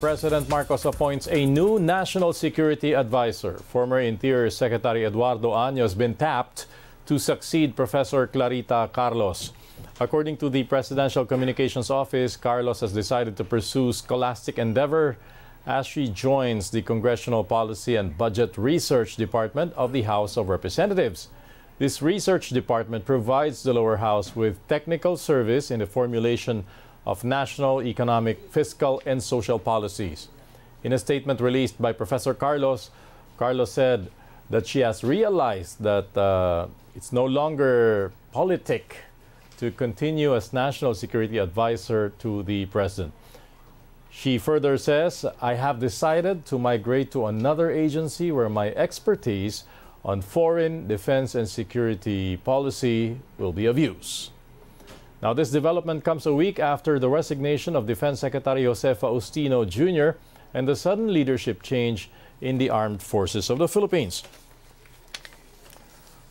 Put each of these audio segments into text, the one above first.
President Marcos appoints a new national security advisor. Former Interior Secretary Eduardo Año has been tapped to succeed Professor Clarita Carlos. According to the Presidential Communications Office, Carlos has decided to pursue scholastic endeavor as she joins the Congressional Policy and Budget Research Department of the House of Representatives. This research department provides the lower house with technical service in the formulation of national economic, fiscal, and social policies. In a statement released by Professor Carlos, Carlos said that she has realized that uh, it's no longer politic to continue as national security advisor to the president. She further says, I have decided to migrate to another agency where my expertise on foreign, defense, and security policy will be of use. Now, this development comes a week after the resignation of Defense Secretary Jose Faustino Jr. and the sudden leadership change in the armed forces of the Philippines.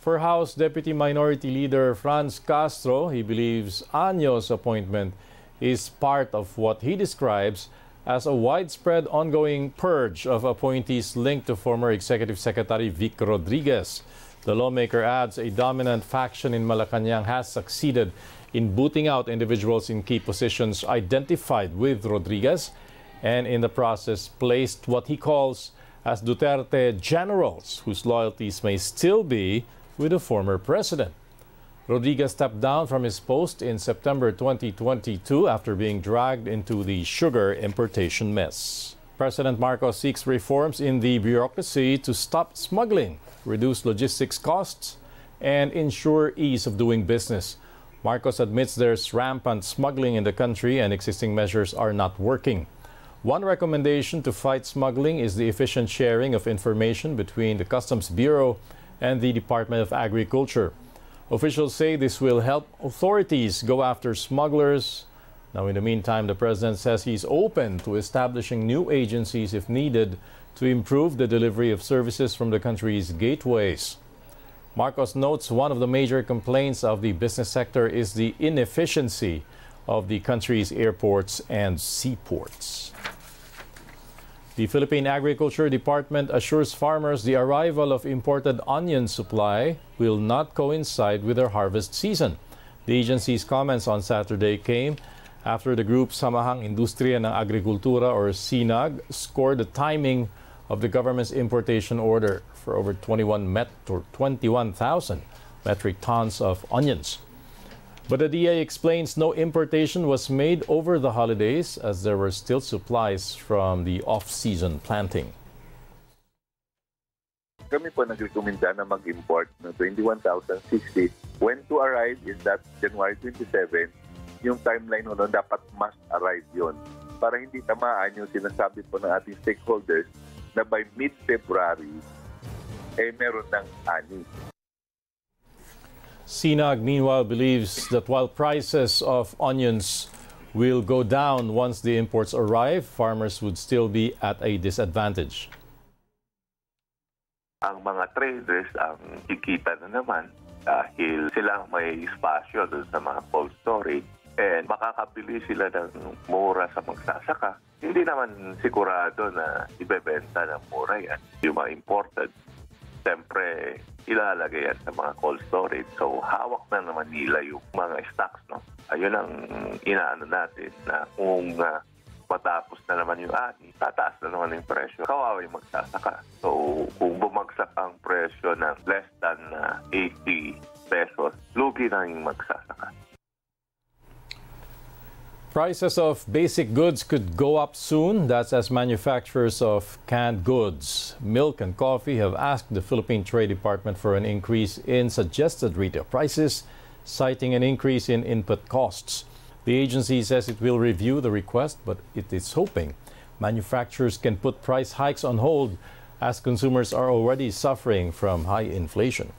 For House Deputy Minority Leader France Castro, he believes Año's appointment is part of what he describes as a widespread ongoing purge of appointees linked to former Executive Secretary Vic Rodriguez. The lawmaker adds a dominant faction in Malacanang has succeeded in booting out individuals in key positions identified with Rodriguez and in the process placed what he calls as Duterte generals whose loyalties may still be with the former president. Rodriguez stepped down from his post in September 2022 after being dragged into the sugar importation mess. President Marcos seeks reforms in the bureaucracy to stop smuggling, reduce logistics costs, and ensure ease of doing business. Marcos admits there's rampant smuggling in the country and existing measures are not working. One recommendation to fight smuggling is the efficient sharing of information between the Customs Bureau and the Department of Agriculture. Officials say this will help authorities go after smugglers. Now, in the meantime, the president says he's open to establishing new agencies if needed to improve the delivery of services from the country's gateways. Marcos notes one of the major complaints of the business sector is the inefficiency of the country's airports and seaports. The Philippine Agriculture Department assures farmers the arrival of imported onion supply will not coincide with their harvest season. The agency's comments on Saturday came after the group Samahang Industriya ng Agrikultura or SINAG scored the timing of the government's importation order for over 21 met 21,000 metric tons of onions. But the DA explains no importation was made over the holidays as there were still supplies from the off-season planting. Kami po nagrekomenda na mag-import ng 21,060. When to arrive is that January 27, yung timeline nun dapat must arrive yon para hindi tamaan yung sinasabi po ng ating stakeholders na by mid-February, eh meron ng ani. Sinag, meanwhile, believes that while prices of onions will go down once the imports arrive, farmers would still be at a disadvantage. Ang mga traders ang kikita na naman dahil silang may espasyo doon sa mga cold storage and makakabili sila ng mura sa magsasaka. Hindi naman sigurado na ibebenta ng mura yan. Yung mga imported, siyempre ilalagay yan sa mga cold storage. So hawak na naman nila yung mga stocks. No? Ayun ang inaano natin na kung uh, matapos na naman yung ani, tataas na naman yung presyo. Kawawa yung magsasaka. So kung bumagsak ang presyo ng less than uh, 80 pesos, lugi na yung magsasaka. Prices of basic goods could go up soon. That's as manufacturers of canned goods, milk, and coffee have asked the Philippine Trade Department for an increase in suggested retail prices, citing an increase in input costs. The agency says it will review the request, but it is hoping manufacturers can put price hikes on hold as consumers are already suffering from high inflation.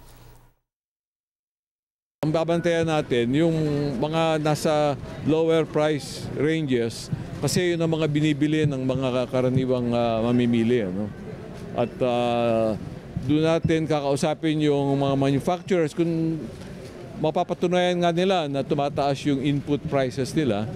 Ang babantayan natin yung mga nasa lower price ranges kasi yun ang mga binibili ng mga karaniwang uh, mamimili. Ano? At uh, doon natin kakausapin yung mga manufacturers kung mapapatunayan nga nila na tumataas yung input prices nila.